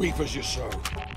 Weep as you sow.